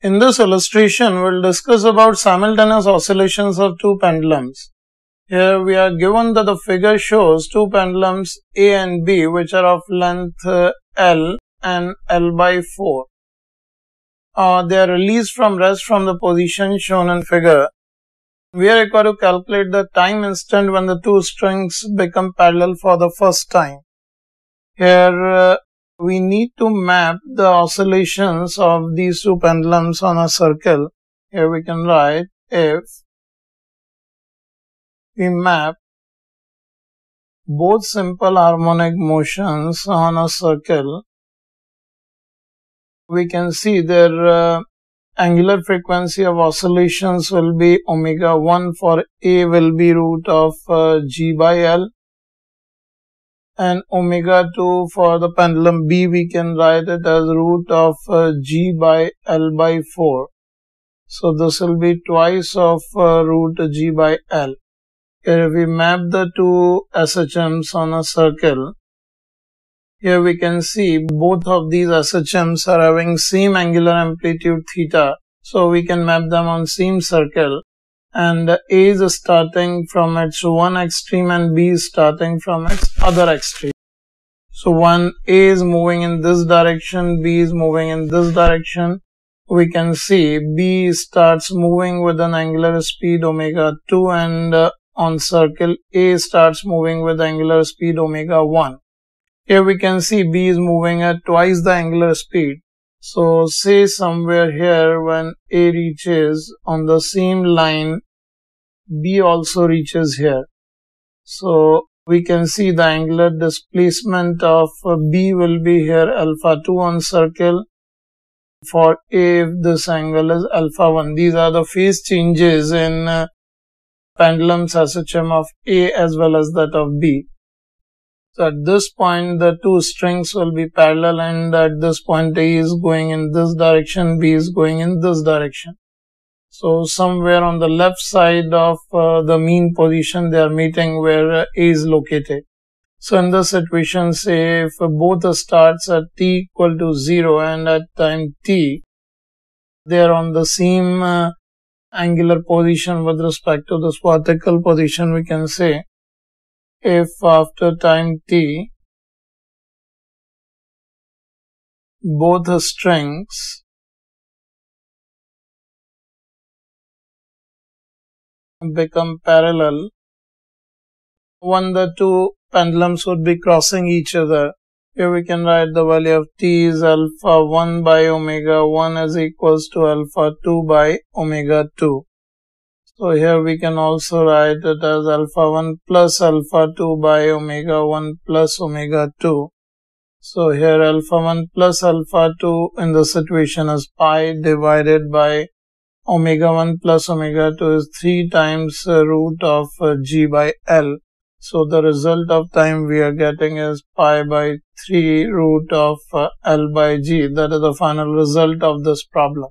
In this illustration, we'll discuss about simultaneous oscillations of two pendulums. Here we are given that the figure shows two pendulums A and B which are of length uh, L and L by 4. Uh, they are released from rest from the position shown in figure. We are required to calculate the time instant when the two strings become parallel for the first time. Here uh, we need to map the oscillations of these two pendulums on a circle. Here we can write if we map both simple harmonic motions on a circle, we can see their uh, angular frequency of oscillations will be omega 1 for A will be root of uh, G by L and omega 2 for the pendulum B we can write it as root of uh, G by L by 4. So this will be twice of uh, root G by L. Here we map the two SHMs on a circle, here we can see both of these SHMs are having same angular amplitude theta. So we can map them on same circle and A is starting from its one extreme and B is starting from its other extreme. So when A is moving in this direction, B is moving in this direction, we can see B starts moving with an angular speed omega 2 and uh, on circle A starts moving with angular speed omega 1. Here we can see B is moving at twice the angular speed. So say somewhere here when A reaches on the same line, B also reaches here. So we can see the angular displacement of B will be here alpha 2 on circle. For A, if this angle is alpha 1. These are the phase changes in uh, pendulum SHM of A as well as that of B. So at this point, the two strings will be parallel and at this point A is going in this direction, B is going in this direction. So somewhere on the left side of uh, the mean position, they are meeting where uh, A is located. So in this situation, say if both starts at t equal to 0 and at time t, they are on the same uh, angular position with respect to this vertical position, we can say if after time t both strings become parallel when the two pendulums would be crossing each other here we can write the value of t is alpha 1 by omega 1 is equals to alpha 2 by omega 2 so here we can also write it as alpha 1 plus alpha 2 by omega 1 plus omega 2. So here alpha 1 plus alpha 2 in the situation is pi divided by omega 1 plus omega 2 is 3 times root of uh, g by L. So the result of time we are getting is pi by 3 root of uh, L by g. That is the final result of this problem.